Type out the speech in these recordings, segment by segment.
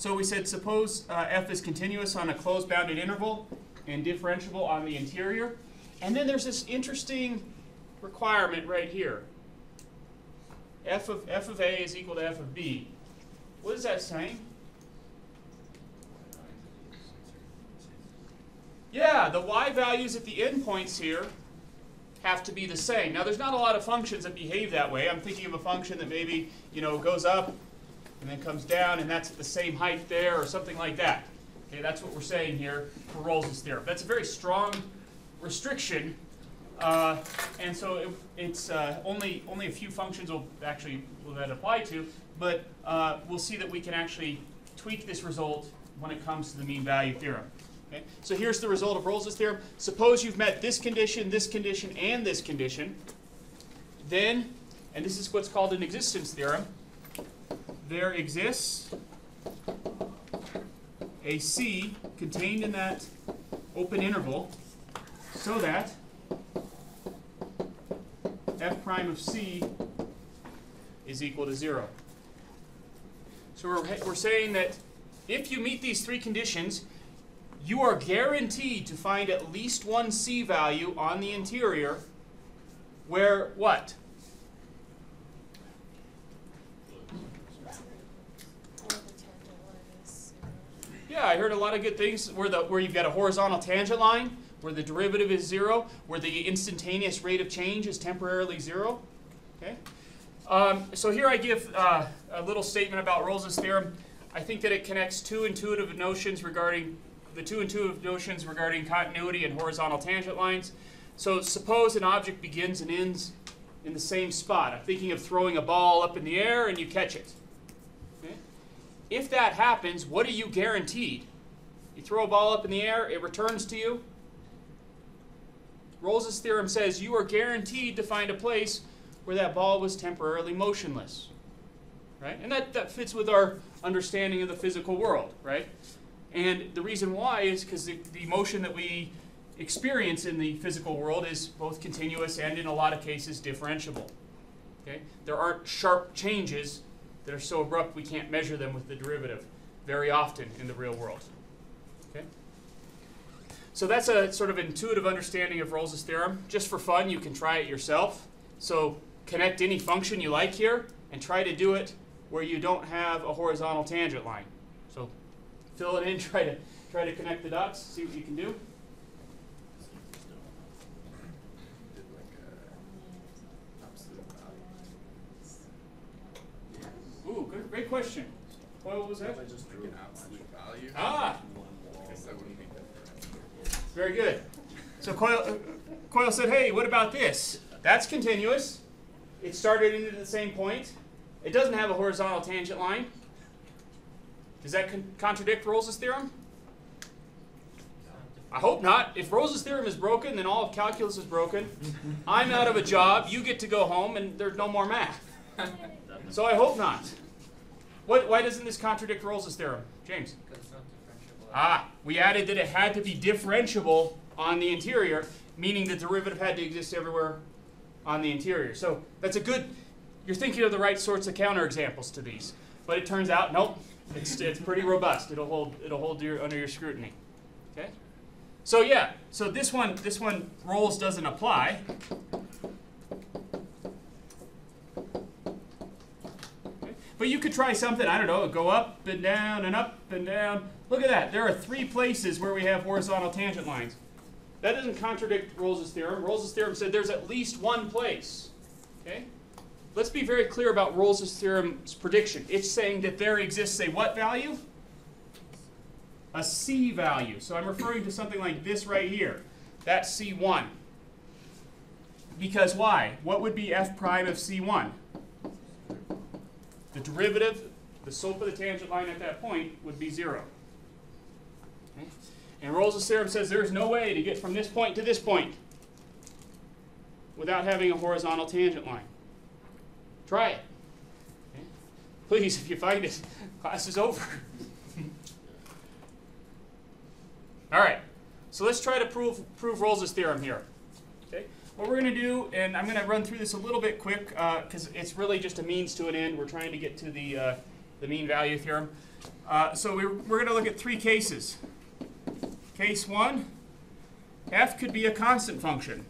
So we said suppose uh, f is continuous on a closed bounded interval and differentiable on the interior. And then there's this interesting requirement right here. f of, f of a is equal to f of b. What is that saying? Yeah, the y values at the endpoints here have to be the same. Now, there's not a lot of functions that behave that way. I'm thinking of a function that maybe, you know, goes up and then comes down, and that's at the same height there, or something like that. Okay, that's what we're saying here for Rolle's theorem. That's a very strong restriction, uh, and so it, it's uh, only only a few functions will actually will that apply to, but uh, we'll see that we can actually tweak this result when it comes to the mean value theorem. Okay? So here's the result of Rolle's theorem. Suppose you've met this condition, this condition, and this condition. Then, and this is what's called an existence theorem, there exists a C contained in that open interval so that f prime of C is equal to 0. So we're, we're saying that if you meet these three conditions, you are guaranteed to find at least one C value on the interior where what? Yeah, I heard a lot of good things where the where you've got a horizontal tangent line, where the derivative is zero, where the instantaneous rate of change is temporarily zero. Okay. Um, so here I give uh, a little statement about Rolle's theorem. I think that it connects two intuitive notions regarding the two intuitive notions regarding continuity and horizontal tangent lines. So suppose an object begins and ends in the same spot. I'm thinking of throwing a ball up in the air and you catch it. If that happens, what are you guaranteed? You throw a ball up in the air, it returns to you. Rolle's theorem says you are guaranteed to find a place where that ball was temporarily motionless. Right? And that, that fits with our understanding of the physical world, right? And the reason why is because the, the motion that we experience in the physical world is both continuous and in a lot of cases differentiable. Okay? There aren't sharp changes that are so abrupt we can't measure them with the derivative very often in the real world. Okay? So that's a sort of intuitive understanding of Rolle's theorem. Just for fun, you can try it yourself. So connect any function you like here and try to do it where you don't have a horizontal tangent line. So fill it in, try to try to connect the dots, see what you can do. Ooh, good, great question. What was that? I just drew an absolute value. Ah, I guess that wouldn't make that difference. very good. So Coyle, uh, Coyle said, hey, what about this? That's continuous. It started into the same point. It doesn't have a horizontal tangent line. Does that con contradict Rolle's theorem? I hope not. If Rolle's theorem is broken, then all of calculus is broken. I'm out of a job. You get to go home, and there's no more math. So I hope not. What, why doesn't this contradict Rolle's theorem? James? Because it's not differentiable. Ah, we added that it had to be differentiable on the interior, meaning the derivative had to exist everywhere on the interior. So that's a good, you're thinking of the right sorts of counterexamples to these. But it turns out, nope, it's, it's pretty robust. It'll hold, it'll hold your, under your scrutiny. Okay? So yeah, so this one, this one, Rolle's doesn't apply. Okay? But you could try something, I don't know, go up and down and up and down. Look at that. There are three places where we have horizontal tangent lines. That doesn't contradict Rolle's theorem. Rolle's theorem said there's at least one place. Okay? Let's be very clear about Rolle's theorem's prediction. It's saying that there exists a what value? A C value. So I'm referring to something like this right here. That's C1. Because why? What would be f prime of C1? The derivative, the slope of the tangent line at that point would be 0. Okay? And Rolle's theorem says there's no way to get from this point to this point without having a horizontal tangent line. Try it. Okay? Please, if you find it, class is over. All right, so let's try to prove, prove Rolle's theorem here. What we're going to do, and I'm going to run through this a little bit quick because it's really just a means to an end. We're trying to get to the uh, the mean value theorem. Uh, so we're, we're going to look at three cases. Case one, f could be a constant function.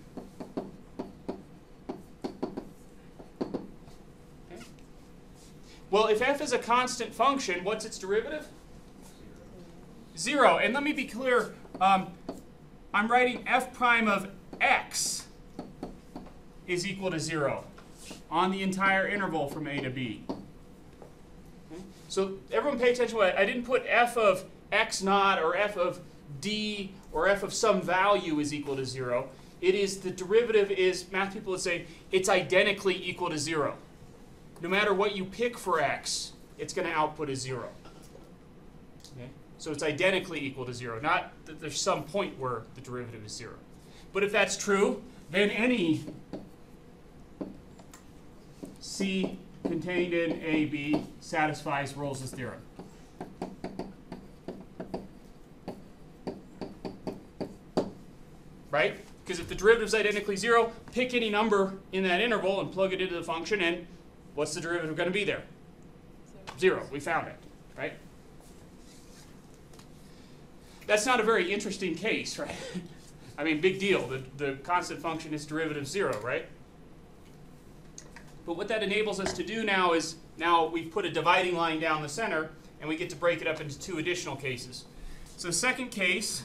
Okay. Well, if f is a constant function, what's its derivative? Zero. And let me be clear. Um, I'm writing f prime of x is equal to zero on the entire interval from a to b. Okay? So everyone pay attention. I didn't put f of x naught or f of d or f of some value is equal to zero. It is the derivative is math people would say it's identically equal to zero. No matter what you pick for x, it's going to output a zero. Okay? So it's identically equal to zero, not that there's some point where the derivative is zero. But if that's true, then any C contained in AB satisfies Rolle's theorem. Right? Because if the derivative is identically zero, pick any number in that interval and plug it into the function, and what's the derivative going to be there? Zero. We found it. Right? That's not a very interesting case, right? I mean, big deal. The, the constant function is derivative zero, right? But what that enables us to do now is now we've put a dividing line down the center, and we get to break it up into two additional cases. So the second case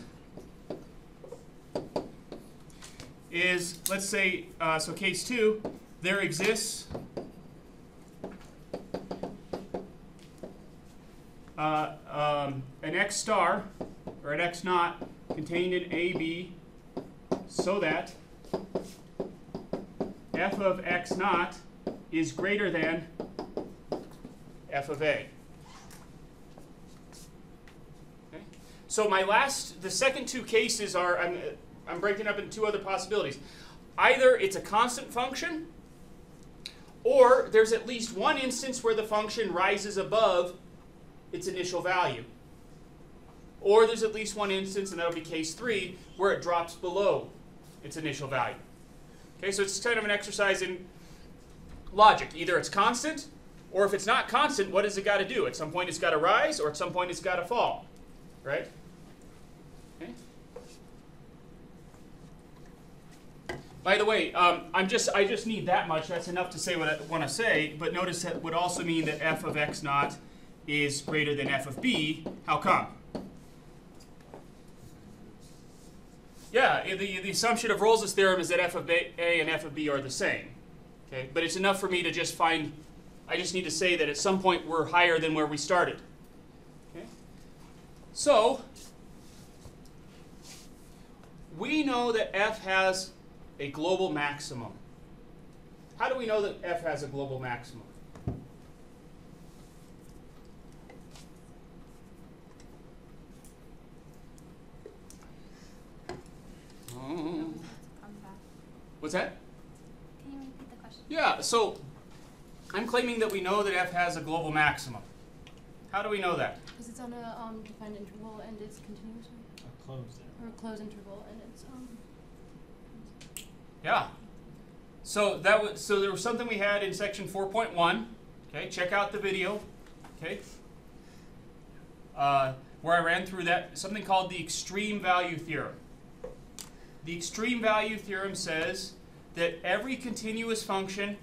is, let's say, uh, so case two, there exists uh, um, an x star or an x naught contained in AB so that f of x naught is greater than f of a. Okay? So my last, the second two cases are, I'm, I'm breaking up into two other possibilities. Either it's a constant function, or there's at least one instance where the function rises above its initial value. Or there's at least one instance, and that'll be case three, where it drops below its initial value. Okay, so it's kind of an exercise in logic. Either it's constant, or if it's not constant, what does it got to do? At some point it's got to rise, or at some point it's got to fall. Right? By the way, um, I'm just I just need that much. That's enough to say what I want to say. But notice that would also mean that f of x naught is greater than f of b. How come? Yeah, the, the assumption of Rolle's theorem is that f of a and f of b are the same. Okay, but it's enough for me to just find, I just need to say that at some point we're higher than where we started. Okay? So, we know that f has a global maximum. How do we know that f has a global maximum? What's that? Can you repeat the question? Yeah, so I'm claiming that we know that f has a global maximum. How do we know that? Because it's on a um, defined interval and it's continuous, A Closed or a closed interval and it's um. Yeah. So that was so there was something we had in section 4.1. Okay, check out the video. Okay. Uh, where I ran through that something called the extreme value theorem. The extreme value theorem says that every continuous function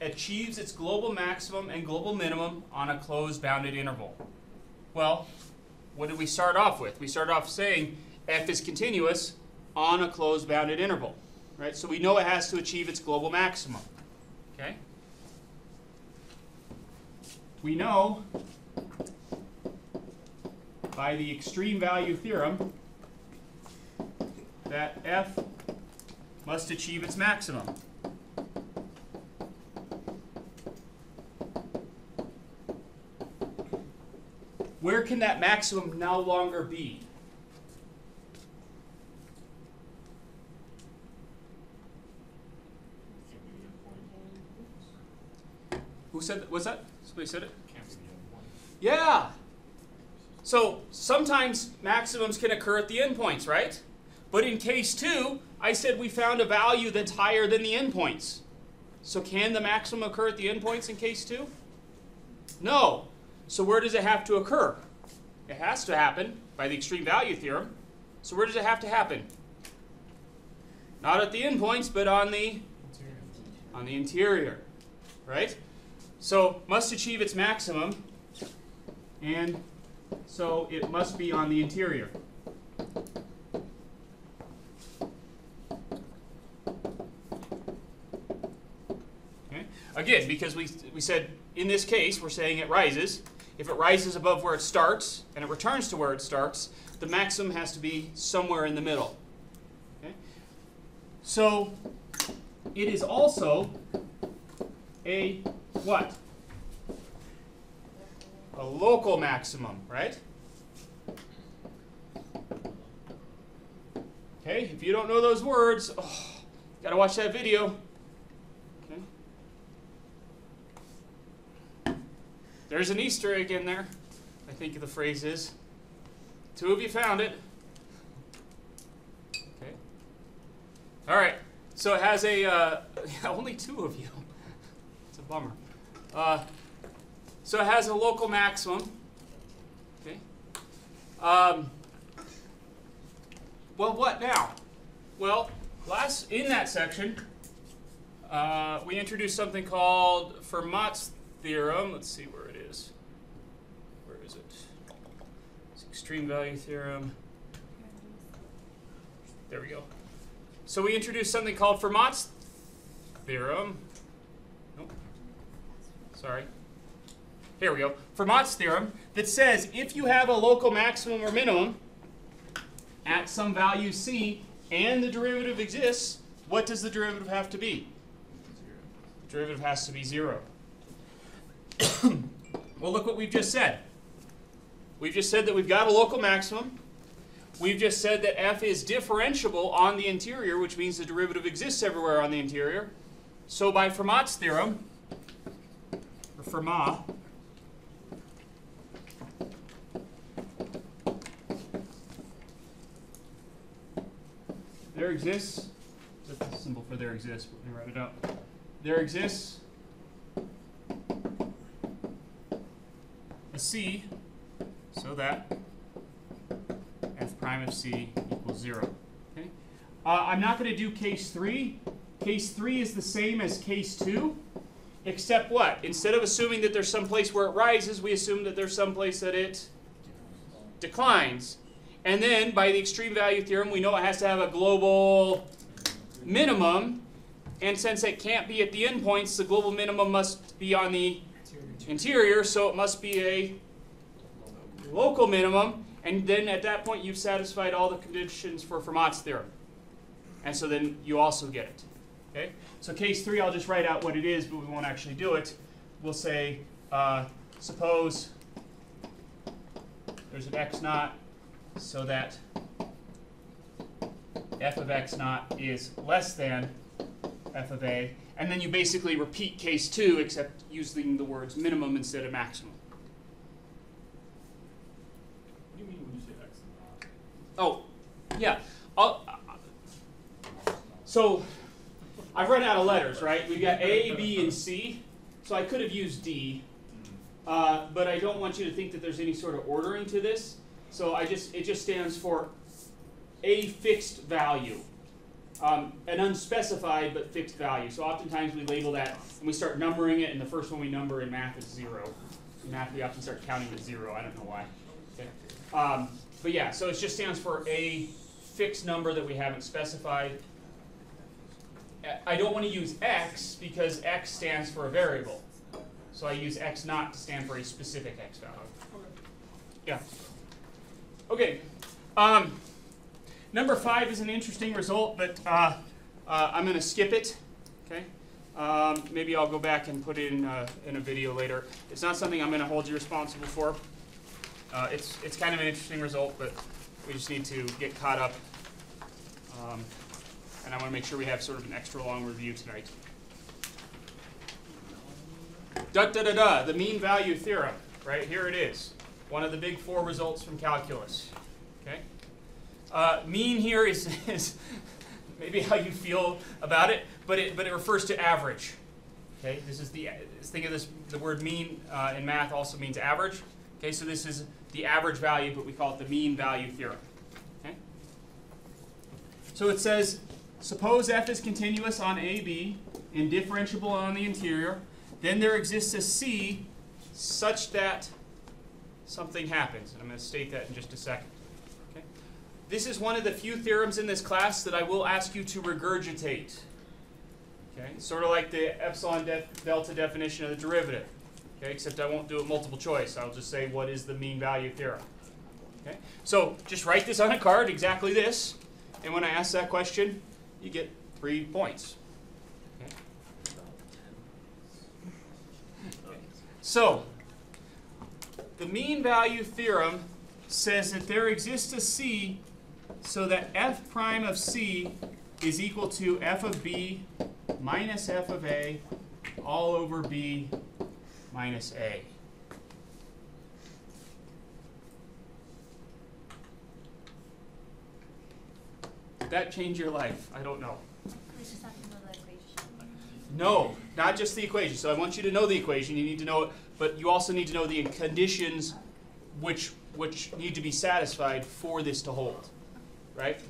achieves its global maximum and global minimum on a closed bounded interval. Well, what did we start off with? We started off saying f is continuous on a closed bounded interval, right? So we know it has to achieve its global maximum. Okay? We know by the extreme value theorem that f must achieve its maximum. Where can that maximum no longer be? Who said that? Was that? Somebody said it? Yeah. So sometimes maximums can occur at the endpoints, right? But in case two, I said we found a value that's higher than the endpoints. So can the maximum occur at the endpoints in case two? No. So where does it have to occur? It has to happen by the extreme value theorem. So where does it have to happen? Not at the endpoints, but on the on the interior, right? So must achieve its maximum, and so it must be on the interior. Okay? Again, because we, we said in this case we're saying it rises. If it rises above where it starts and it returns to where it starts, the maximum has to be somewhere in the middle. Okay? So it is also a what? A local maximum, right? Okay, if you don't know those words, oh, gotta watch that video. Okay. There's an Easter egg in there. I think the phrase is. Two of you found it. Okay. All right. So it has a uh, only two of you. It's a bummer. Uh, so it has a local maximum. Okay. Um, well, what now? Well, last in that section, uh, we introduced something called Fermat's theorem. Let's see where it is. Where is it? It's extreme value theorem. There we go. So we introduced something called Fermat's theorem. Nope. Sorry. Here we go. Fermat's theorem that says if you have a local maximum or minimum at some value c and the derivative exists, what does the derivative have to be? Zero. The Derivative has to be zero. well, look what we've just said. We've just said that we've got a local maximum. We've just said that f is differentiable on the interior, which means the derivative exists everywhere on the interior. So by Fermat's theorem, or Fermat, there exists, that's the symbol for there exists, but me write it out. There exists a c so that f prime of c equals 0. Okay? Uh, I'm not going to do case 3. Case 3 is the same as case 2, except what? Instead of assuming that there's some place where it rises, we assume that there's some place that it declines. And then, by the extreme value theorem, we know it has to have a global minimum. And since it can't be at the endpoints, the global minimum must be on the interior, so it must be a local minimum. And then at that point, you've satisfied all the conditions for Fermat's theorem. And so then you also get it. Okay? So case three, I'll just write out what it is, but we won't actually do it. We'll say, uh, suppose there's an x naught so that f of x naught is less than f of a. And then you basically repeat case two, except using the words minimum instead of maximum. What do you mean when you say X and Oh, yeah. I'll, so I've run out of letters, right? We've got A, B, and C. So I could have used D, uh, but I don't want you to think that there's any sort of ordering to this. So I just it just stands for a fixed value, um, an unspecified but fixed value. So oftentimes we label that and we start numbering it, and the first one we number in math is zero. In math we often start counting to zero. I don't know why. Okay. Um, but yeah, so it just stands for a fixed number that we haven't specified. I don't want to use x because x stands for a variable. So I use x not to stand for a specific x value. Yeah. Okay. Um, number five is an interesting result, but uh, uh, I'm going to skip it. Okay. Um, maybe I'll go back and put it in, uh, in a video later. It's not something I'm going to hold you responsible for. Uh, it's, it's kind of an interesting result, but we just need to get caught up. Um, and I want to make sure we have sort of an extra long review tonight. Da da da da, the mean value theorem. Right here it is. One of the big four results from calculus. Okay? Uh, mean here is, is maybe how you feel about it, but it, but it refers to average. Okay, this is the think of this. The word mean uh, in math also means average. Okay, so this is the average value, but we call it the mean value theorem. Okay. So it says, suppose f is continuous on AB and differentiable on the interior, then there exists a C such that something happens. And I'm going to state that in just a second. Okay. This is one of the few theorems in this class that I will ask you to regurgitate. Okay, sort of like the epsilon def delta definition of the derivative. Okay, except I won't do it multiple choice. I'll just say what is the mean value theorem. Okay, so just write this on a card, exactly this, and when I ask that question, you get three points. Okay. So, the mean value theorem says that there exists a C so that f prime of C is equal to f of B minus f of A all over B minus A. Did that change your life? I don't know. Please just have to know the equation. No, not just the equation. So I want you to know the equation. You need to know it, but you also need to know the conditions which which need to be satisfied for this to hold. Right?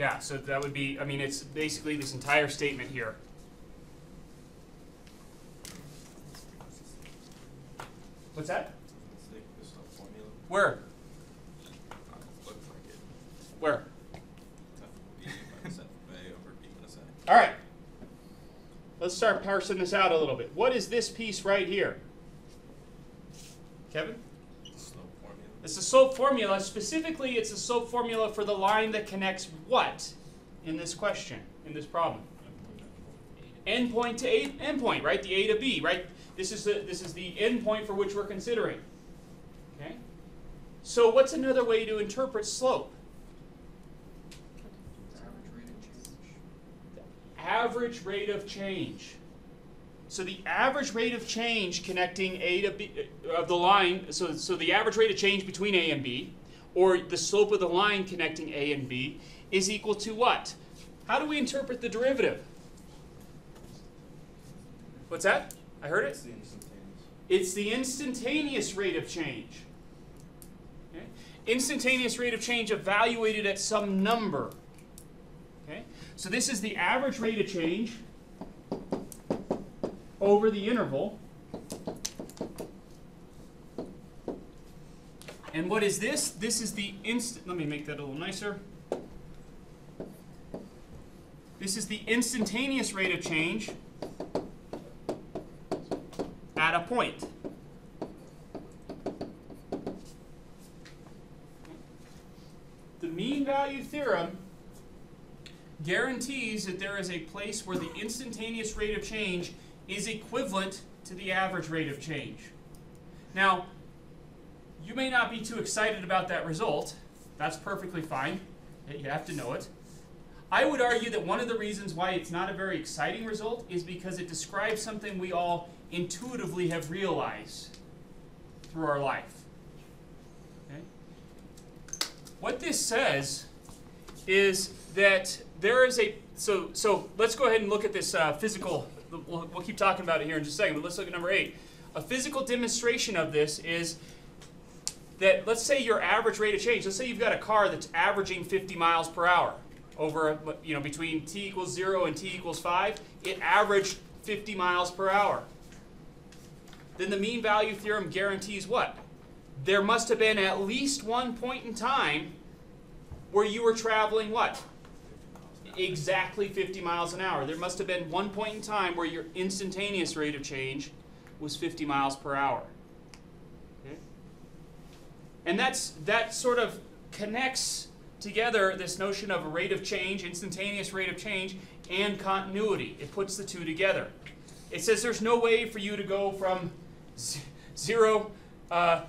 Yeah, so that would be I mean it's basically this entire statement here. What's that? Where? Where? All right. Let's start parsing this out a little bit. What is this piece right here? Kevin? It's a slope formula. Specifically, it's a slope formula for the line that connects what in this question, in this problem? Endpoint to a, endpoint, right? The A to B, right? This is the this is the endpoint for which we're considering. Okay. So what's another way to interpret slope? average rate of change. So the average rate of change connecting A to B uh, of the line, so, so the average rate of change between A and B, or the slope of the line connecting A and B, is equal to what? How do we interpret the derivative? What's that? I heard it? It's the instantaneous. It's the instantaneous rate of change. Okay? Instantaneous rate of change evaluated at some number. Okay? So this is the average rate of change over the interval. And what is this? This is the instant. Let me make that a little nicer. This is the instantaneous rate of change at a point. The mean value theorem guarantees that there is a place where the instantaneous rate of change is equivalent to the average rate of change. Now, you may not be too excited about that result. That's perfectly fine. You have to know it. I would argue that one of the reasons why it's not a very exciting result is because it describes something we all intuitively have realized through our life. Okay? What this says is that there is a so so let's go ahead and look at this uh, physical. We'll, we'll keep talking about it here in just a second, but let's look at number eight. A physical demonstration of this is that let's say your average rate of change. Let's say you've got a car that's averaging 50 miles per hour over you know between t equals zero and t equals five. It averaged 50 miles per hour. Then the mean value theorem guarantees what? There must have been at least one point in time where you were traveling what? Exactly 50 miles an hour. There must have been one point in time where your instantaneous rate of change was 50 miles per hour. Okay? And that's that sort of connects together this notion of a rate of change, instantaneous rate of change, and continuity. It puts the two together. It says there's no way for you to go from zero uh,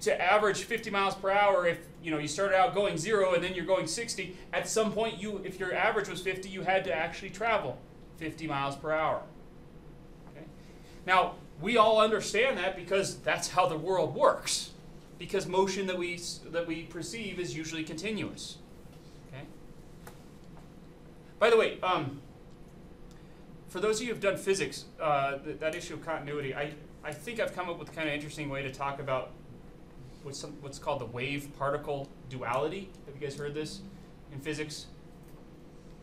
to average 50 miles per hour if you know you started out going zero and then you're going 60. At some point, you if your average was 50, you had to actually travel 50 miles per hour. Okay? Now we all understand that because that's how the world works. Because motion that we that we perceive is usually continuous. Okay? By the way, um, for those of you who've done physics, uh, th- that issue of continuity, I, I think I've come up with a kind of interesting way to talk about what's, some, what's called the wave particle duality. Have you guys heard this in physics?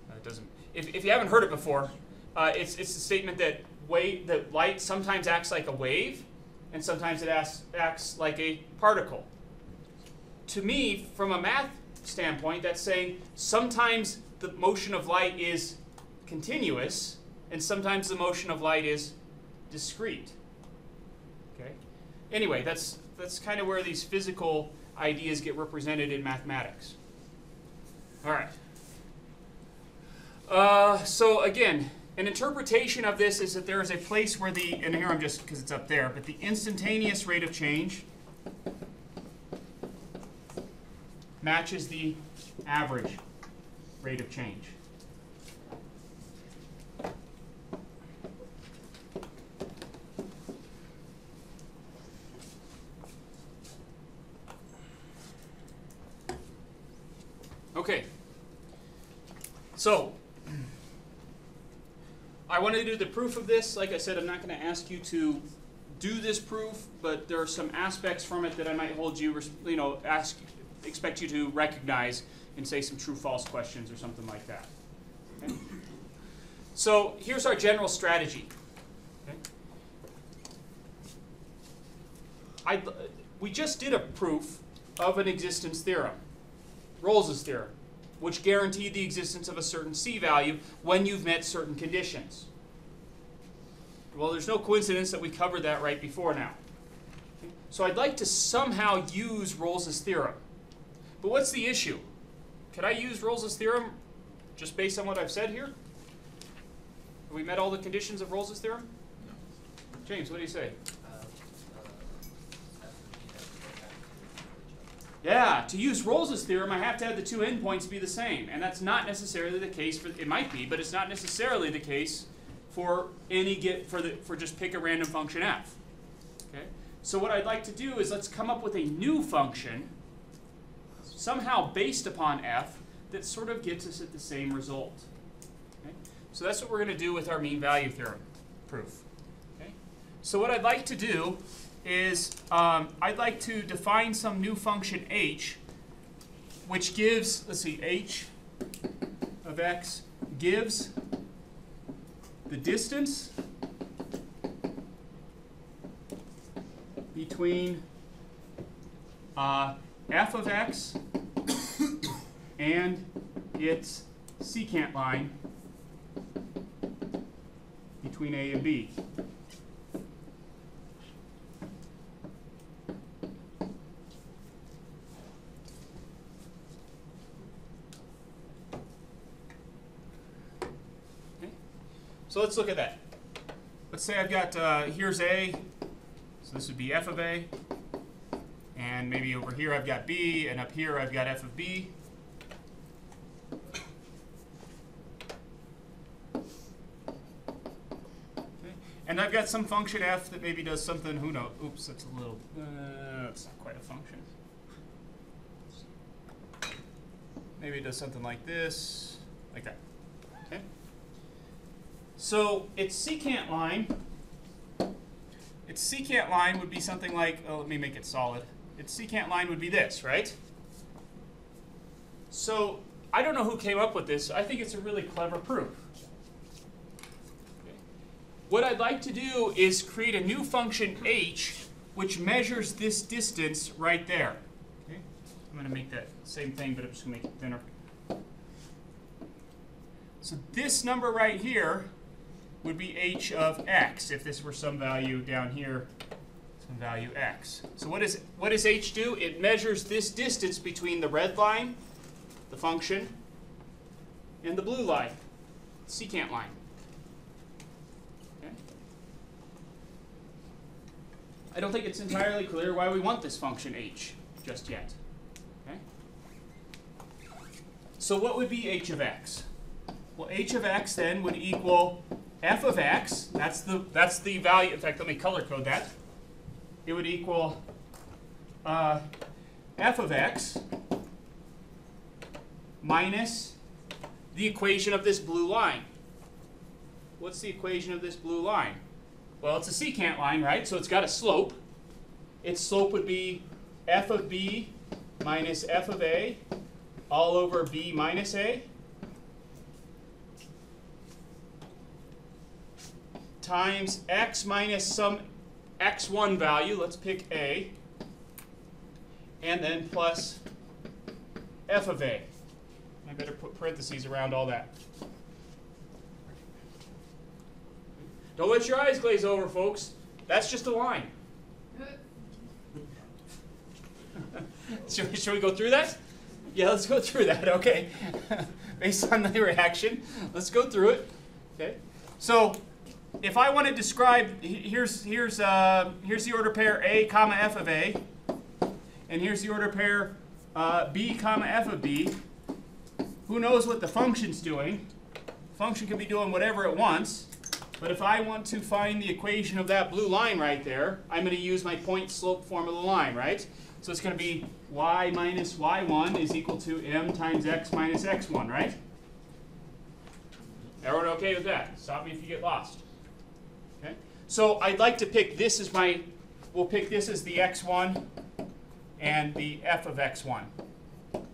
Uh, it doesn't. If, if you haven't heard it before, uh, it's, it's a statement that wave, that light sometimes acts like a wave, and sometimes it acts, acts like a particle. To me, from a math standpoint, that's saying sometimes the motion of light is continuous, and sometimes the motion of light is discrete. Okay. Anyway, that's that's kind of where these physical ideas get represented in mathematics. All right. Uh, so again, an interpretation of this is that there is a place where the, and here I'm just because it's up there, but the instantaneous rate of change matches the average rate of change. Okay. So, I want to do the proof of this. Like I said, I'm not going to ask you to do this proof, but there are some aspects from it that I might hold you, you know, ask, expect you to recognize and say some true-false questions or something like that. Okay? So here's our general strategy. Okay? I, we just did a proof of an existence theorem, Rolle's theorem, which guaranteed the existence of a certain c value when you've met certain conditions. Well, there's no coincidence that we covered that right before now. So I'd like to somehow use Rolle's theorem. But what's the issue? Can I use Rolle's theorem just based on what I've said here? Have we met all the conditions of Rolle's theorem? No. James, what do you say? Uh, uh, Yeah, to use Rolle's theorem, I have to have the two endpoints be the same, and that's not necessarily the case for. It might be, but it's not necessarily the case for any get for the for just pick a random function f. Okay. So what I'd like to do is let's come up with a new function, somehow based upon f, that sort of gets us at the same result. Okay. So that's what we're going to do with our mean value theorem proof. Okay. So what I'd like to do is um, I'd like to define some new function h, which gives, let's see, h of x gives the distance between uh, f of x and its secant line between a and b. So let's look at that. Let's say I've got, uh, here's A, so this would be f of A, and maybe over here I've got B, and up here I've got f of B. And I've got some function f that maybe does something, who knows, oops, that's a little, uh, that's not quite a function. Maybe it does something like this, like that. Okay? So its secant line, its secant line would be something like, oh, let me make it solid. Its secant line would be this, right? So I don't know who came up with this. I think it's a really clever proof. What I'd like to do is create a new function h, which measures this distance right there. Okay? I'm going to make that same thing, but I'm just going to make it thinner. So this number right here would be h of x if this were some value down here, some value x. So what, is, what does h do? It measures this distance between the red line, the function, and the blue line, secant line. Okay? I don't think it's entirely clear why we want this function h just yet. Okay? So what would be h of x? Well, h of x then would equal f of x, that's the, that's the value, in fact, let me color code that. It would equal uh, f of x minus the equation of this blue line. What's the equation of this blue line? Well, it's a secant line, right? So it's got a slope. Its slope would be f of b minus f of a all over b minus a times x minus some x1 value, let's pick a, and then plus f of a. I better put parentheses around all that. Don't let your eyes glaze over, folks. That's just a line. should, we, should we go through that? Yeah, let's go through that, okay. Based on the reaction, let's go through it. Okay. So, if I want to describe, here's, here's, uh, here's the order pair A comma f of A, and here's the order pair uh, B comma f of B. Who knows what the function's doing? Function can be doing whatever it wants, but if I want to find the equation of that blue line right there, I'm going to use my point slope form of the line, right? So it's going to be y minus y1 is equal to m times x minus x1, right? Everyone okay with that? Stop me if you get lost. So I'd like to pick this as my, we'll pick this as the x1 and the f of x1. Okay?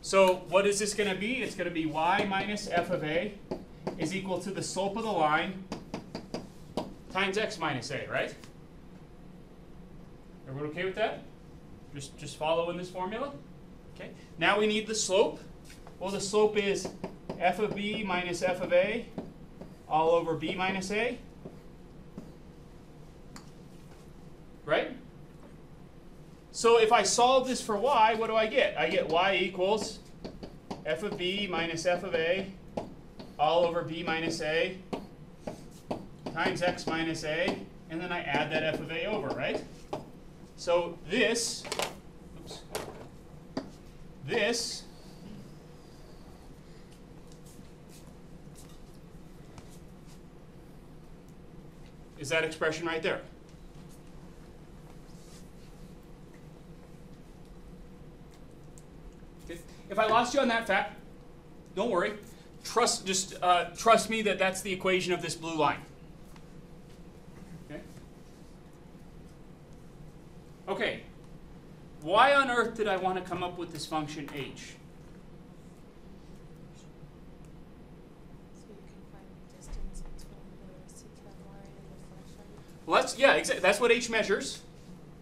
So what is this going to be? It's going to be y minus f of a is equal to the slope of the line times x minus a, right? Everyone okay with that? Just, just follow in this formula? Okay. Now we need the slope. Well, the slope is f of b minus f of a all over b minus a. Right? So if I solve this for y, what do I get? I get y equals f of b minus f of a all over b minus a times x minus a, and then I add that f of a over, right? So this, oops, this is that expression right there. If I lost you on that fact, don't worry. Trust, just uh, trust me that that's the equation of this blue line. Okay. Okay. Why on earth did I want to come up with this function h? So you can find the distance between the secant line and the flash line. Well, that's yeah, exa- that's what h measures.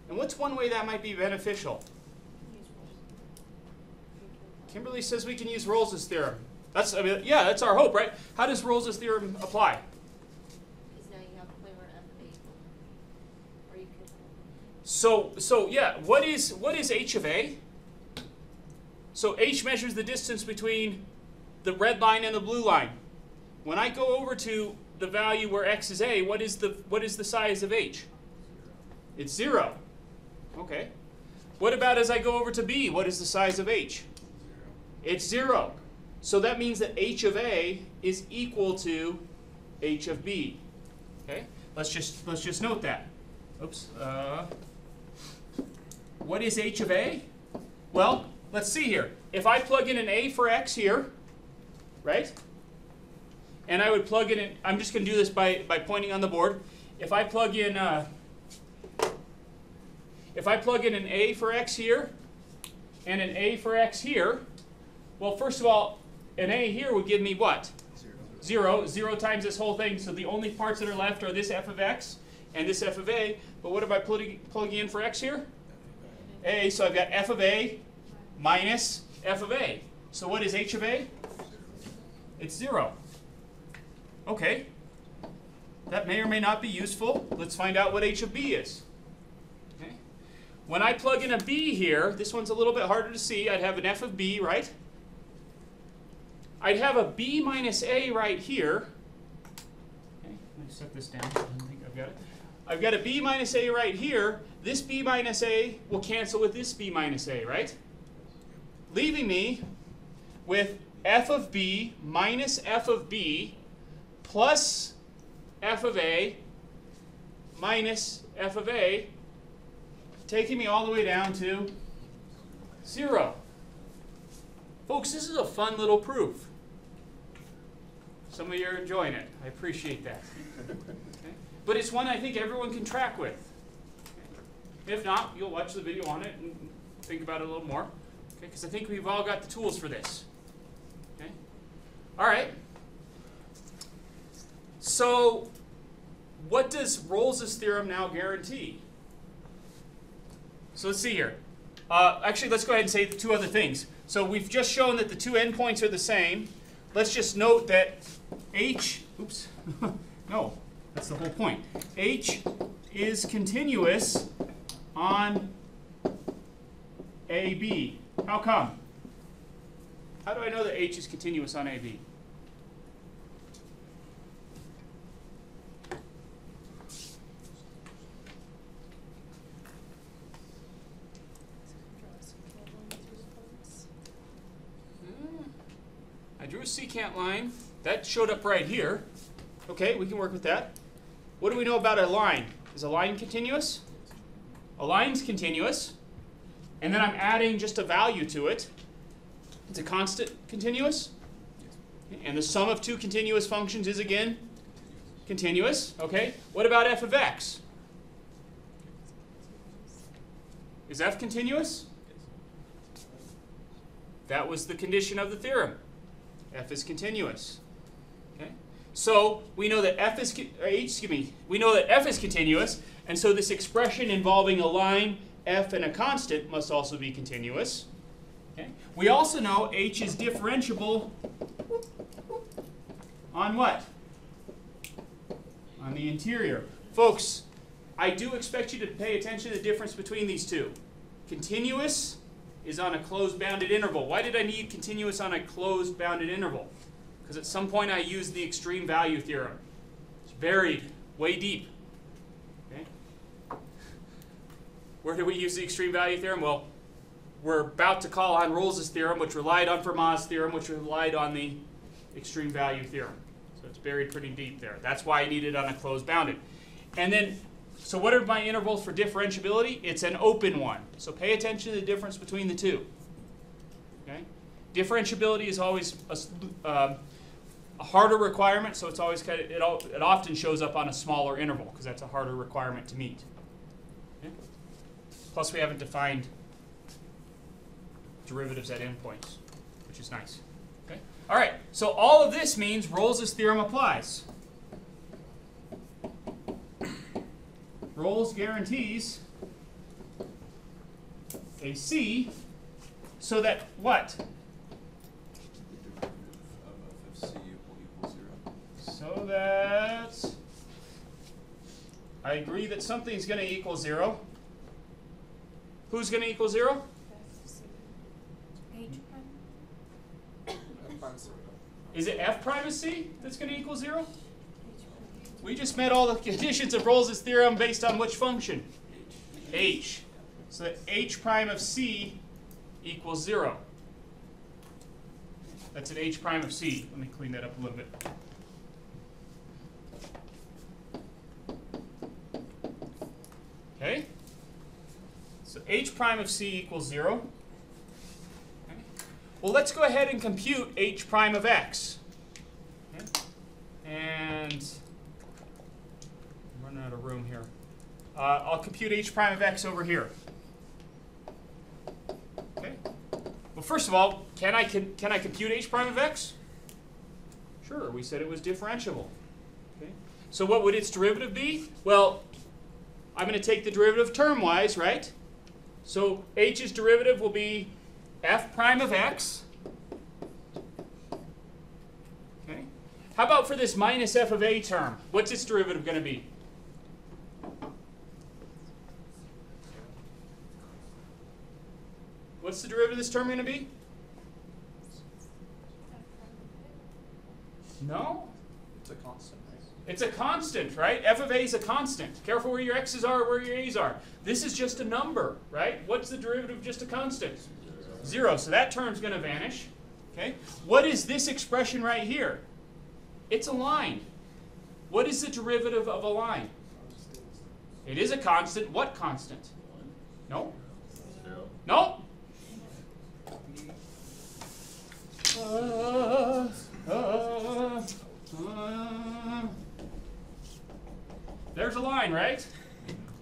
And what's one way that might be beneficial? Kimberly says we can use Rolle's theorem. That's I mean, yeah, that's our hope, right? How does Rolle's theorem apply? Because now you have to play where F of A. Or you could. So so yeah, what is what is h of a? So h measures the distance between the red line and the blue line. When I go over to the value where x is a, what is the what is the size of h? It's zero. Okay. What about as I go over to b? What is the size of h? It's zero. So that means that h of a is equal to h of b. Okay. Let's just let's just note that. Oops. Uh, what is h of a? Well, let's see here. If I plug in an a for x here, right? And I would plug in, I'm just going to do this by, by pointing on the board. If I plug in, uh, if I plug in an a for x here, and an a for x here, well, first of all, an a here would give me what? Zero. Zero times this whole thing. So the only parts that are left are this f of x and this f of a. But what am I plugging in for x here? A. So I've got f of a minus f of a. So what is h of a? It's zero. Okay. That may or may not be useful. Let's find out what h of b is. Okay. When I plug in a b here, this one's a little bit harder to see. I'd have an f of b, right? I'd have a b minus a right here. Okay, let me set this down. I think I've got it. I've got a b minus a right here. This b minus a will cancel with this b minus a, right? Leaving me with f of b minus f of b plus f of a minus f of a, taking me all the way down to 0. Folks, this is a fun little proof. Some of you are enjoying it. I appreciate that. Okay? But it's one I think everyone can track with. If not, you'll watch the video on it and think about it a little more. Okay? Because I think we've all got the tools for this. Okay? All right. So, what does Rolle's theorem now guarantee? So let's see here. Uh, actually, let's go ahead and say two other things. So we've just shown that the two endpoints are the same. Let's just note that h, oops, no, that's the whole point. h is continuous on AB. How come? How do I know that h is continuous on AB? Draw a secant line through the points. I drew a secant line. That showed up right here. Okay, we can work with that. What do we know about a line? Is a line continuous? A line's continuous. And then I'm adding just a value to it. It's a constant continuous. And the sum of two continuous functions is again continuous. Okay. What about f of x? Is f continuous? That was the condition of the theorem. F is continuous. Okay? So we know that f is or h, excuse me. We know that f is continuous, and so this expression involving a line, f, and a constant must also be continuous. Okay? We also know h is differentiable on what? On the interior. Folks, I do expect you to pay attention to the difference between these two. Continuous is on a closed bounded interval. Why did I need continuous on a closed bounded interval? Because at some point I used the extreme value theorem. It's buried way deep. Okay? Where do we use the extreme value theorem? Well, we're about to call on Rolle's theorem, which relied on Fermat's theorem, which relied on the extreme value theorem. So it's buried pretty deep there. That's why I need it on a closed bounded. And then, so what are my intervals for differentiability? It's an open one. So pay attention to the difference between the two. Okay? Differentiability is always a, um, a harder requirement, so it's always kind of, it, al- it often shows up on a smaller interval because that's a harder requirement to meet. Okay? Plus, we haven't defined derivatives at endpoints, which is nice. Okay? All right, so all of this means Rolle's theorem applies. Rolle's guarantees a C so that what? So that I agree that something's going to equal 0. Who's going to equal 0? Is it f prime of c that's going to equal 0? We just met all the conditions of Rolle's theorem based on which function? h. So that h prime of c equals zero. That's an h prime of c. Let me clean that up a little bit. Okay? So h prime of c equals zero. Okay. Well, let's go ahead and compute h prime of x. Okay? And I'm running out of room here. Uh, I'll compute h prime of x over here. Okay. Well, first of all, can I can, can I compute h prime of x? Sure. We said it was differentiable. Okay. So what would its derivative be? Well, I'm going to take the derivative term-wise, right? So h's derivative will be f prime of x. Okay. How about for this minus f of a term? What's its derivative going to be? What's the derivative of this term going to be? No. It's a constant, right? It's a constant, right? f of a is a constant. Careful where your x's are, where your a's are. This is just a number, right? What's the derivative of just a constant? Zero. So that term's going to vanish. Okay. What is this expression right here? It's a line. What is the derivative of a line? It is a constant. What constant? No. Zero. No. Uh, uh, uh. There's a line, right?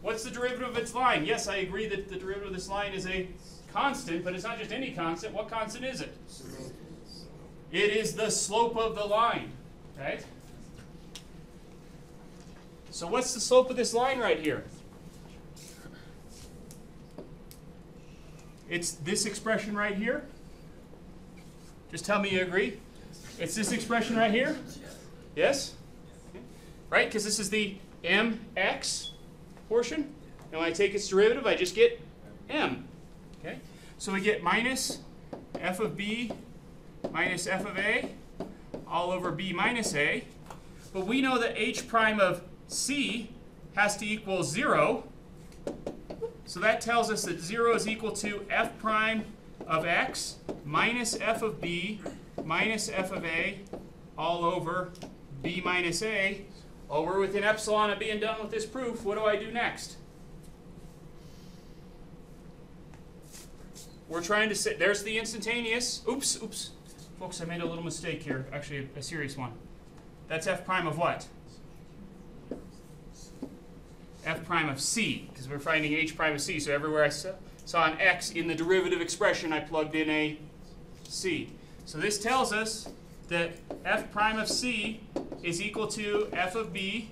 What's the derivative of its line? Yes, I agree that the derivative of this line is a constant, but it's not just any constant. What constant is it? It is the slope of the line, right? So what's the slope of this line right here? It's this expression right here. Just tell me you agree. It's this expression right here? Yes? Right? Because this is the mx portion. And when I take its derivative, I just get m. Okay? So we get minus f of b minus f of a all over b minus a. But we know that h prime of c has to equal 0. So that tells us that 0 is equal to f prime of x minus f of b minus f of a all over b minus a. Over we're within epsilon of being done with this proof. What do I do next? We're trying to say, there's the instantaneous. Oops, oops. Folks, I made a little mistake here. Actually, a, a serious one. That's f prime of what? f prime of c, because we're finding h prime of c. So everywhere I saw, on x in the derivative expression, I plugged in a c. So this tells us that f prime of c is equal to f of b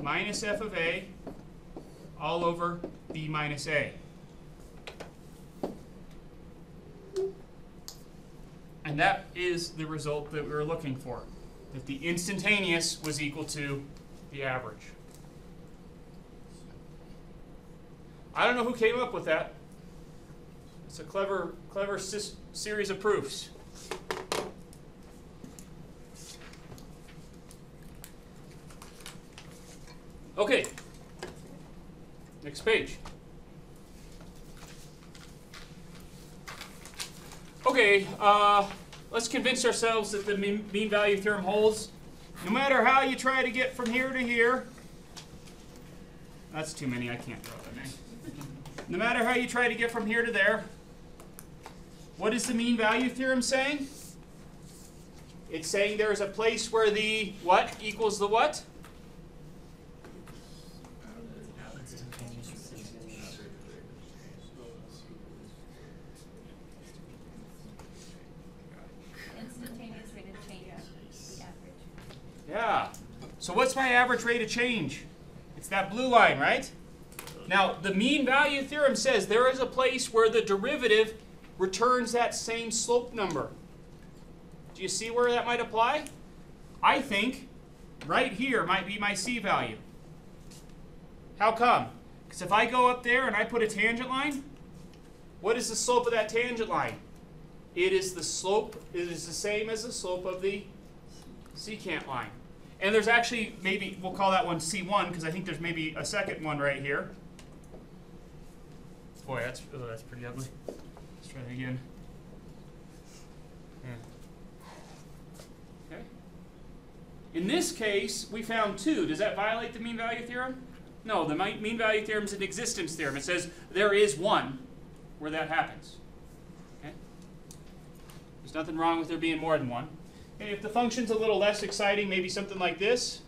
minus f of a all over b minus a. And that is the result that we were looking for, that the instantaneous was equal to the average. I don't know who came up with that. It's a clever, clever series of proofs. Okay. Next page. Okay, uh, let's convince ourselves that the mean value theorem holds. No matter how you try to get from here to here, that's too many, I can't draw that many. No matter how you try to get from here to there, what is the mean value theorem saying? It's saying there is a place where the what equals the what? Instantaneous rate of change, the average. Yeah. So what's my average rate of change? It's that blue line, right? Now, the mean value theorem says there is a place where the derivative returns that same slope number. Do you see where that might apply? I think right here might be my c value. How come? Because if I go up there and I put a tangent line, what is the slope of that tangent line? It is the slope, it is the same as the slope of the secant line. And there's actually maybe, we'll call that one C1 because I think there's maybe a second one right here. Boy, that's, oh, that's pretty ugly. Let's try that again. Yeah. Okay. In this case, we found two. Does that violate the mean value theorem? No, the mean value theorem is an existence theorem. It says there is one where that happens. Okay? There's nothing wrong with there being more than one. Okay, if the function's a little less exciting, maybe something like this.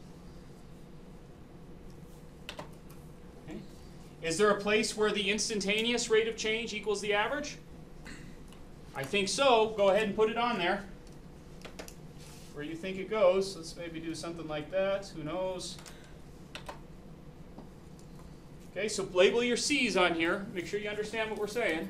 Is there a place where the instantaneous rate of change equals the average? I think so. Go ahead and put it on there. Where you think it goes. Let's maybe do something like that. Who knows? Okay, so label your C's on here. Make sure you understand what we're saying.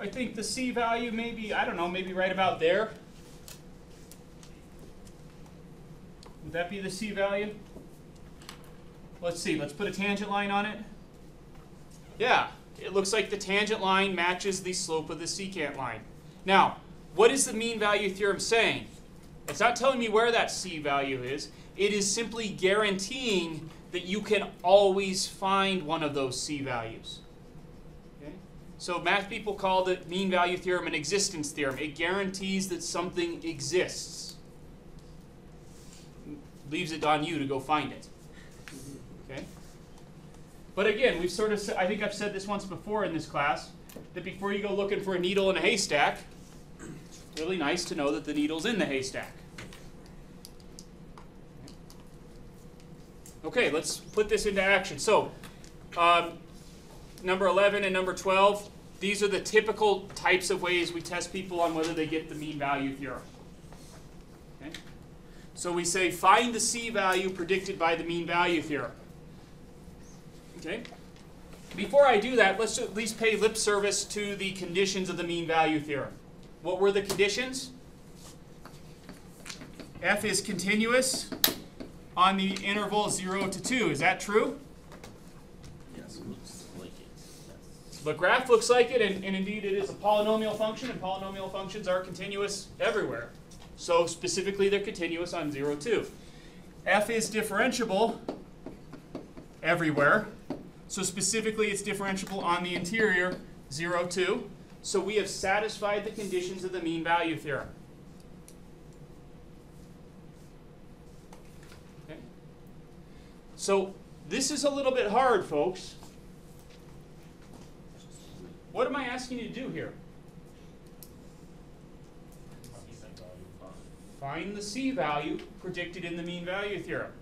I think the C value maybe, I don't know, maybe right about there. Would that be the C value? Let's see, let's put a tangent line on it. Yeah, it looks like the tangent line matches the slope of the secant line. Now, what is the mean value theorem saying? It's not telling me where that C value is. It is simply guaranteeing that you can always find one of those C values. So math people call the mean value theorem an existence theorem. It guarantees that something exists. leaves it on you to go find it. Okay? But again, we've sort of, I think I've said this once before in this class, that before you go looking for a needle in a haystack, it's really nice to know that the needle's in the haystack. Okay, let's put this into action. So, um, number 11 and number 12, these are the typical types of ways we test people on whether they get the mean value theorem. Okay? So we say find the c value predicted by the mean value theorem. Okay? Before I do that, let's at least pay lip service to the conditions of the mean value theorem. What were the conditions? f is continuous on the interval 0 to 2. Is that true? Yes. Looks like it, yes. The graph looks like it, and, and indeed it is a polynomial function, and polynomial functions are continuous everywhere. So specifically, they're continuous on 0, 2. f is differentiable everywhere. So specifically, it's differentiable on the interior 0, 2. So we have satisfied the conditions of the mean value theorem. Okay. So this is a little bit hard, folks. What am I asking you to do here? Find the c value predicted in the mean value theorem.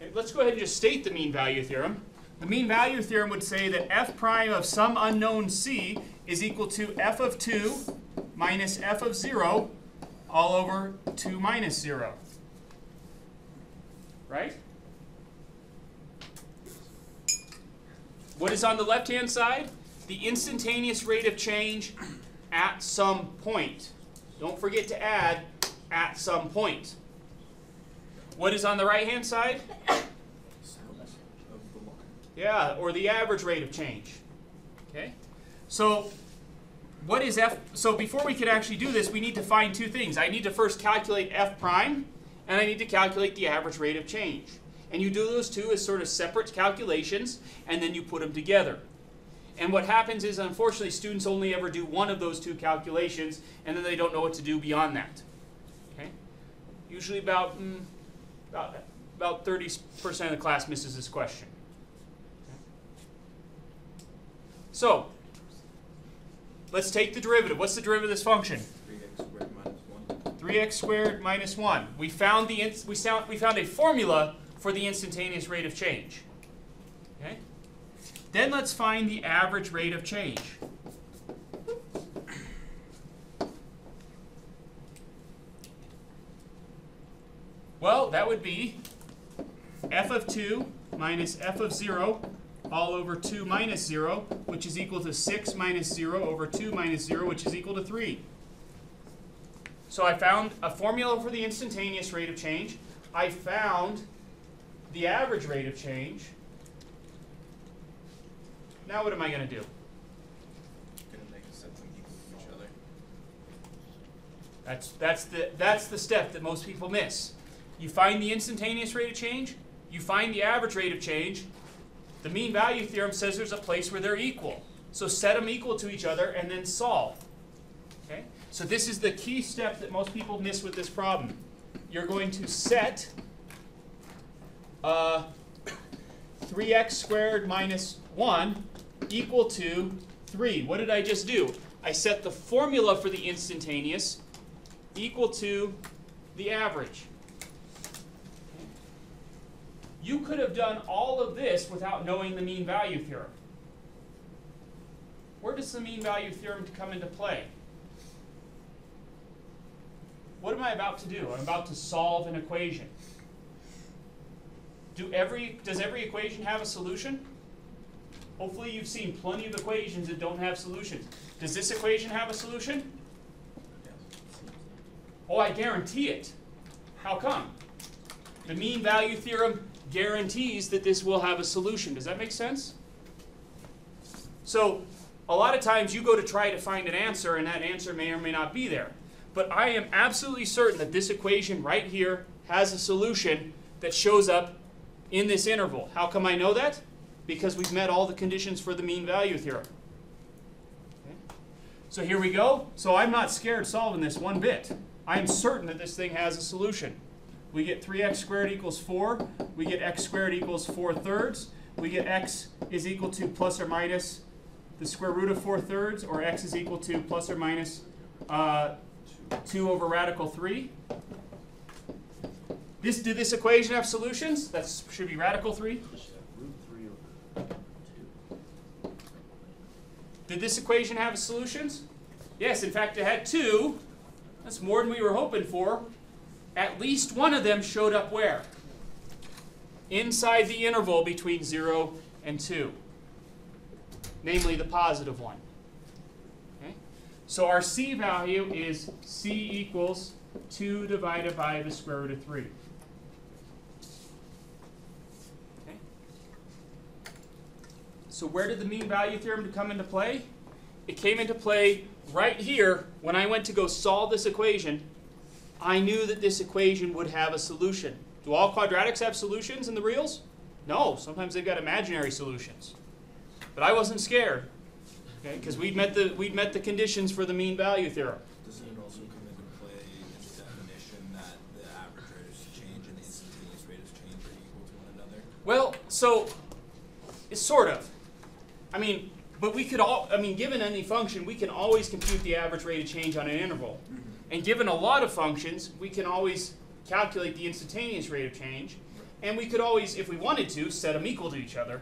Okay, let's go ahead and just state the mean value theorem. The mean value theorem would say that f prime of some unknown c is equal to f of 2 minus f of 0 all over 2 minus 0. Right? What is on the left-hand side? The instantaneous rate of change at some point. Don't forget to add at some point. What is on the right-hand side? Yeah, or the average rate of change. Okay? So what is f so before we could actually do this, we need to find two things. I need to first calculate f prime and I need to calculate the average rate of change. And you do those two as sort of separate calculations and then you put them together. And what happens is unfortunately students only ever do one of those two calculations and then they don't know what to do beyond that. Okay? Usually about mm, about about 30% of the class misses this question. So, let's take the derivative. What's the derivative of this function? 3x squared minus 1. 3x squared minus 1. We found, the we, sound, we found a formula for the instantaneous rate of change. Then let's find the average rate of change. Well, that would be f of 2 minus f of 0 all over 2 minus 0, which is equal to 6 minus 0 over 2 minus 0, which is equal to 3. So I found a formula for the instantaneous rate of change. I found the average rate of change. Now what am I going to do? Gonna make them equal to each other. That's, that's, the, that's the step that most people miss. You find the instantaneous rate of change, you find the average rate of change. The mean value theorem says there's a place where they're equal. So set them equal to each other and then solve. Okay? So this is the key step that most people miss with this problem. You're going to set uh, 3x squared minus 1 equal to 3. What did I just do? I set the formula for the instantaneous equal to the average. You could have done all of this without knowing the mean value theorem. Where does the mean value theorem come into play? What am I about to do? I'm about to solve an equation. Do every, does every equation have a solution? Hopefully you've seen plenty of equations that don't have solutions. Does this equation have a solution? Oh, I guarantee it. How come? The mean value theorem guarantees that this will have a solution. Does that make sense? So, a lot of times you go to try to find an answer, and that answer may or may not be there. But I am absolutely certain that this equation right here has a solution that shows up in this interval. How come I know that? Because we've met all the conditions for the mean value theorem. So here we go. So I'm not scared solving this one bit. I am certain that this thing has a solution. we get 3x squared equals 4. We get x squared equals 4 thirds. We get x is equal to plus or minus the square root of 4 thirds, or x is equal to plus or minus uh, 2 over radical 3. This, did this equation have solutions? That should be radical 3. Root three over two. Did this equation have solutions? Yes, in fact, it had two. That's more than we were hoping for. At least one of them showed up where? Inside the interval between 0 and 2, namely the positive one. Okay? So our c value is c equals 2 divided by the square root of 3. So where did the mean value theorem come into play? It came into play right here when I went to go solve this equation. I knew that this equation would have a solution. Do all quadratics have solutions in the reals? No, sometimes they've got imaginary solutions. But I wasn't scared, okay, because we'd met the we'd met the conditions for the mean value theorem. Does it also come into play in the definition that the average rate of change and the instantaneous rate of change are equal to one another? Well, so it's sort of. I mean, but we could all. I mean, given any function, we can always compute the average rate of change on an interval. Mm-hmm. And given a lot of functions, we can always calculate the instantaneous rate of change. And we could always, if we wanted to, set them equal to each other.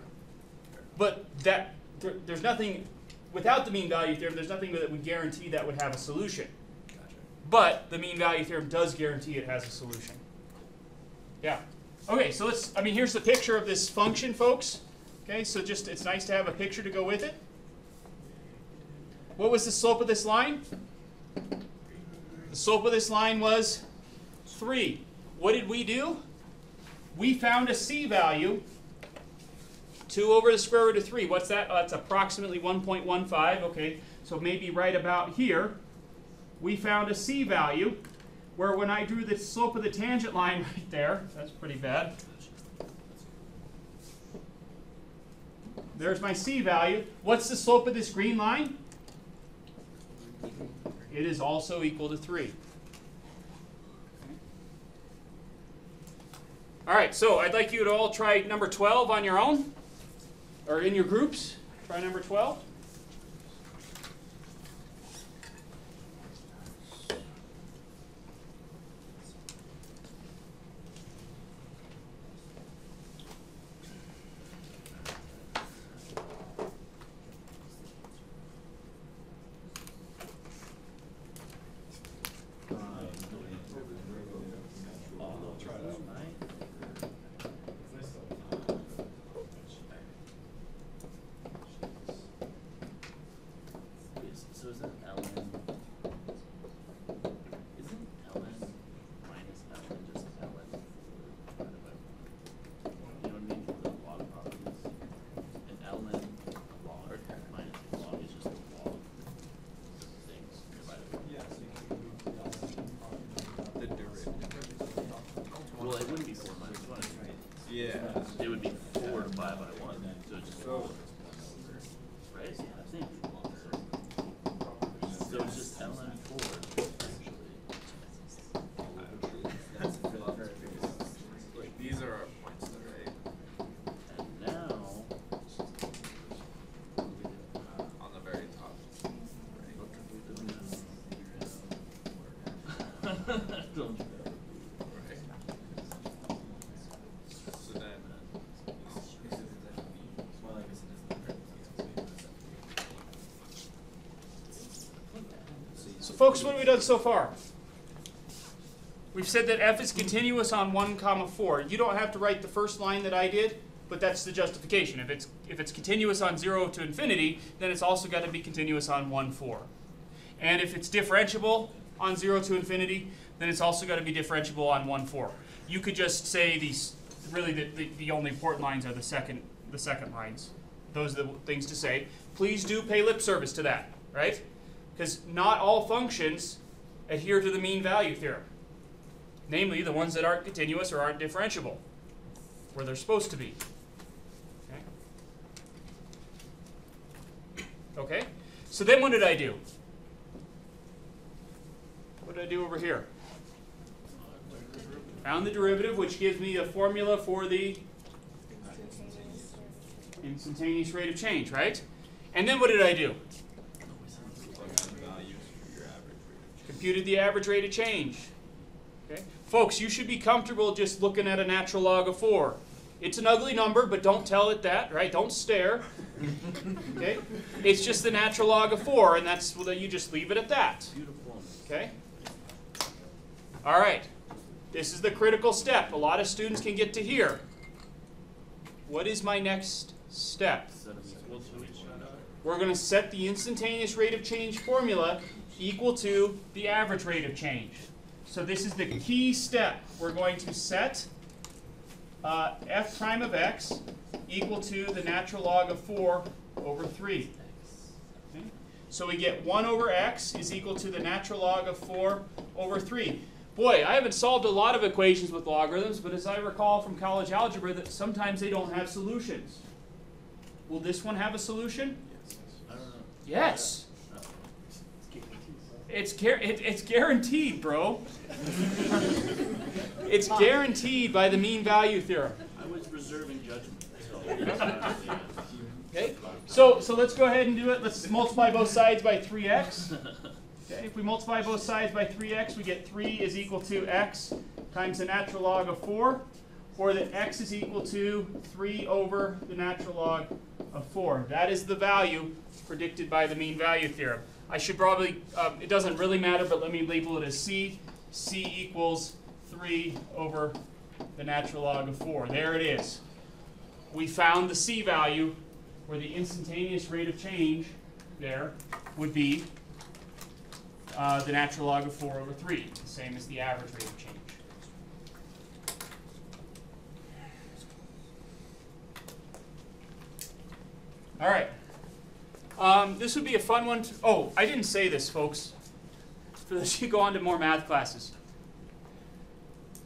But that there, there's nothing without the mean value theorem. There's nothing that would guarantee that would have a solution. Gotcha. But the mean value theorem does guarantee it has a solution. Yeah. Okay, so let's, I mean, here's the picture of this function, folks. Okay, so just, it's nice to have a picture to go with it. What was the slope of this line? The slope of this line was 3. What did we do? We found a c value, 2 over the square root of 3. What's that? Oh, that's approximately 1.15. Okay, so maybe right about here we found a c value where when I drew the slope of the tangent line right there, that's pretty bad. There's my c value. What's the slope of this green line? It is also equal to 3. All right, so I'd like you to all try number 12 on your own, or in your groups. Try number 12. So isn't ln, isn't ln minus ln just ln divided by one? You know what I mean, for the log properties? And ln log minus log is just the log of things divided by. Yeah, so you can move the element The derivative. Well, it wouldn't be four minus one, Yeah. it would be four divided by one, so it's just four. Right, I think. So it's just ln four, actually. That's Like, these are our points that are And now, uh, on the very top. Right. Don't. Right. So then. So folks, what have we done so far? We've said that f is continuous on 1 comma 4. You don't have to write the first line that I did, but that's the justification. If it's, if it's continuous on 0 to infinity, then it's also got to be continuous on 1, 4. And if it's differentiable on 0 to infinity, then it's also got to be differentiable on 1, 4. You could just say these, really the, the, the only important lines are the second, the second lines. Those are the things to say. Please do pay lip service to that, right? Because not all functions adhere to the mean value theorem. Namely, the ones that aren't continuous or aren't differentiable, where they're supposed to be. Okay? Okay? So then what did I do? What did I do over here? Found the derivative, which gives me a formula for the Instantaneous rate of change. instantaneous rate of change, right? And then what did I do? Plug in values for your average rate of change. Computed the average rate of change. Okay? Folks, you should be comfortable just looking at a natural log of 4. It's an ugly number, but don't tell it that, right? Don't stare. Okay? It's just the natural log of 4, and that's well, you just leave it at that. Beautiful. Okay? All right. This is the critical step. A lot of students can get to here. What is my next step? Set them equal to each other. We're going to set the instantaneous rate of change formula equal to the average rate of change. So this is the key step. We're going to set uh, f prime of x equal to the natural log of 4 over 3. Okay? So we get 1 over x is equal to the natural log of 4 over 3. Boy, I haven't solved a lot of equations with logarithms, but as I recall from college algebra, that sometimes they don't have solutions. Will this one have a solution? I don't know. Yes. It's gar- it, it's guaranteed, bro. it's guaranteed by the mean value theorem. I was reserving judgment. So. Okay. So so let's go ahead and do it. Let's multiply both sides by 3x. Okay. If we multiply both sides by 3x, we get 3 is equal to x times the natural log of 4, or that x is equal to 3 over the natural log of 4. That is the value predicted by the mean value theorem. I should probably, um, it doesn't really matter, but let me label it as c. c equals 3 over the natural log of 4. There it is. We found the c value where the instantaneous rate of change there would be uh, the natural log of 4 over 3, the same as the average rate of change. All right. Um, this would be a fun one. To, oh, I didn't say this, folks. For those you go on to more math classes.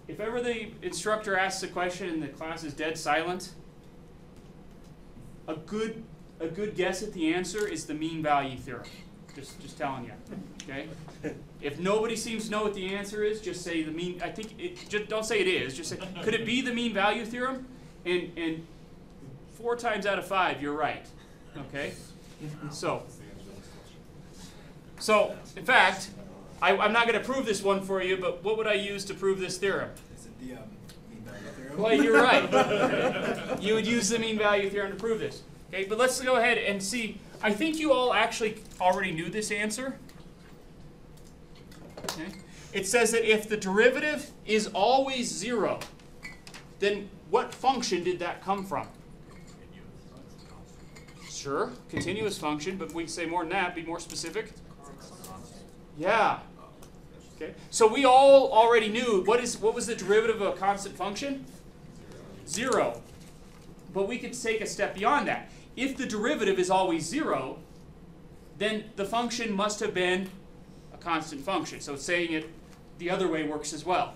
If ever the instructor asks a question and the class is dead silent, a good a good guess at the answer is the mean value theorem. Just just telling you. Okay? If nobody seems to know what the answer is, just say the mean I think it just don't say it is, just say could it be the mean value theorem? And and four times out of five you're right. Okay? So so in fact, I, I'm not going to prove this one for you, but what would I use to prove this theorem? Is it the um, mean value theorem? Well, you're right. you would use the mean value theorem to prove this. Okay, but let's go ahead and see. I think you all actually already knew this answer. Okay. It says that if the derivative is always zero, then what function did that come from? Sure, continuous function, but we say more than that, be more specific. Yeah. Okay. So we all already knew what is what was the derivative of a constant function? Zero. But we could take a step beyond that. If the derivative is always zero, then the function must have been a constant function. So saying it the other way works as well.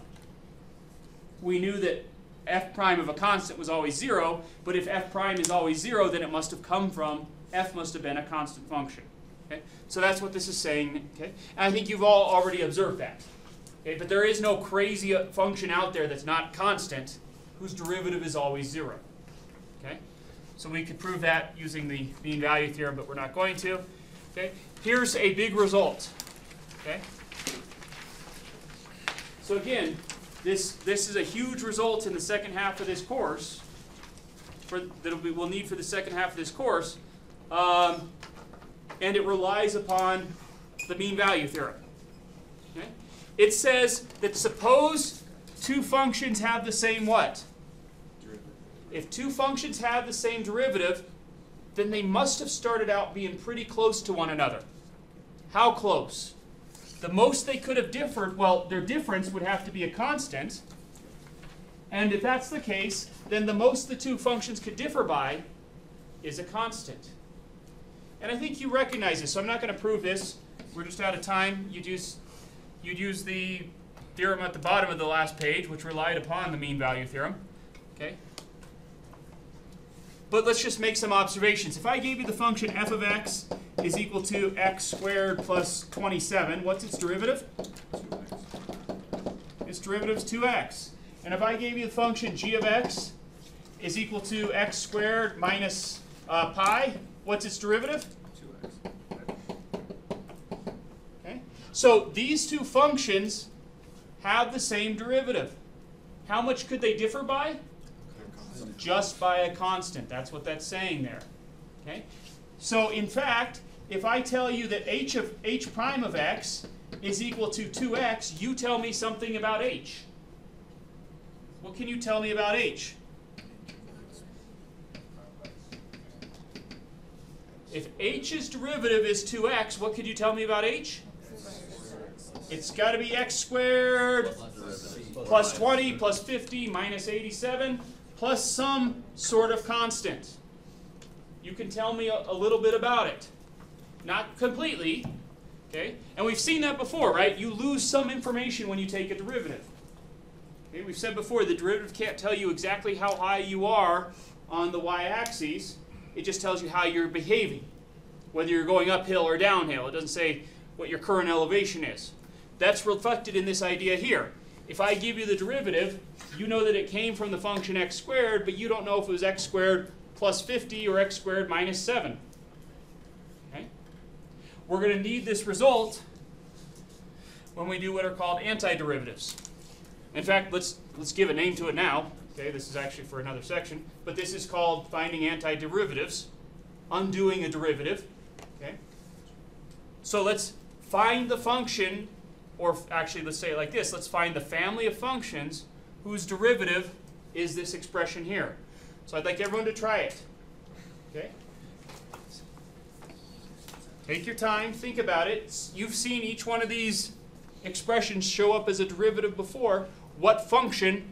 We knew that f prime of a constant was always zero, but if f prime is always zero, then it must have come from f must have been a constant function. Okay? So that's what this is saying. Okay? And I think you've all already observed that. Okay? But there is no crazy uh, function out there that's not constant whose derivative is always zero. Okay? So we could prove that using the mean value theorem, but we're not going to. Okay? Here's a big result. Okay? So again, this this is a huge result in the second half of this course. For that we will need for the second half of this course, um, and it relies upon the mean value theorem. Okay? It says that suppose two functions have the same what? If two functions have the same derivative, then they must have started out being pretty close to one another. How close? The most they could have differed, well, their difference would have to be a constant. And if that's the case, then the most the two functions could differ by is a constant. And I think you recognize this, so I'm not going to prove this. We're just out of time. You'd use, you'd use the theorem at the bottom of the last page, which relied upon the mean value theorem. Okay? But let's just make some observations. If I gave you the function f of x is equal to x squared plus 27, what's its derivative? Its derivative is 2x. And if I gave you the function g of x is equal to x squared minus uh, pi, what's its derivative? Two X. Okay. So these two functions have the same derivative. How much could they differ by? Just by a constant. That's what that's saying there. Okay? So in fact, if I tell you that h of h prime of x is equal to 2x, you tell me something about h. What can you tell me about h? If h's derivative is 2x, what could you tell me about h? It's got to be x squared plus 20 plus 50 minus 87 plus some sort of constant. You can tell me a, a little bit about it. Not completely, okay? And we've seen that before, right? You lose some information when you take a derivative. Okay, we've said before the derivative can't tell you exactly how high you are on the y-axis. It just tells you how you're behaving, whether you're going uphill or downhill. It doesn't say what your current elevation is. That's reflected in this idea here. If I give you the derivative, you know that it came from the function x squared, but you don't know if it was x squared plus 50 or x squared minus 7. Okay? We're going to need this result when we do what are called antiderivatives. In fact, let's, let's give a name to it now. Okay, this is actually for another section, but this is called finding antiderivatives, undoing a derivative. Okay? So let's find the function, or actually, let's say it like this let's find the family of functions whose derivative is this expression here. So I'd like everyone to try it. Okay? Take your time, think about it. You've seen each one of these expressions show up as a derivative before. What function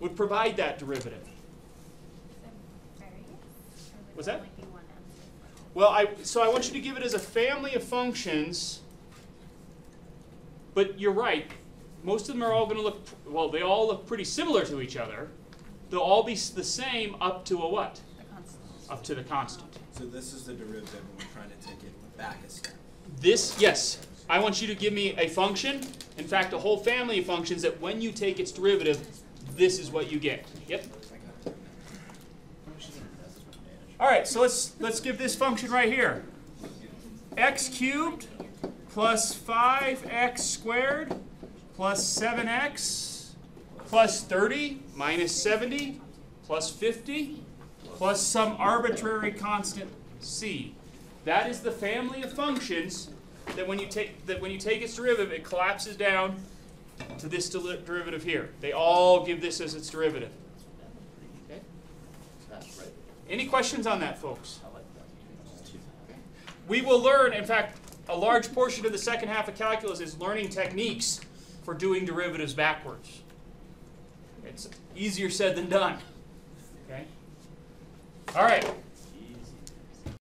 would provide that derivative? What's that? Well, I, so I want you to give it as a family of functions, but you're right. Most of them are all going to look, well, they all look pretty similar to each other. They'll all be the same up to a what? The constant. Up to the constant. So this is the derivative, and we're trying to take it back a step. This, yes, I want you to give me a function, in fact, a whole family of functions that when you take its derivative, this is what you get. Yep. All right, so let's let's give this function right here. x cubed plus 5x squared plus 7x plus 30 minus 70 plus 50 plus some arbitrary constant c. That is the family of functions that when you take that when you take its derivative, it collapses down to this derivative here. They all give this as its derivative. Okay? Any questions on that, folks? I like that. We will learn, in fact, a large portion of the second half of calculus is learning techniques for doing derivatives backwards. It's easier said than done. Okay? All right.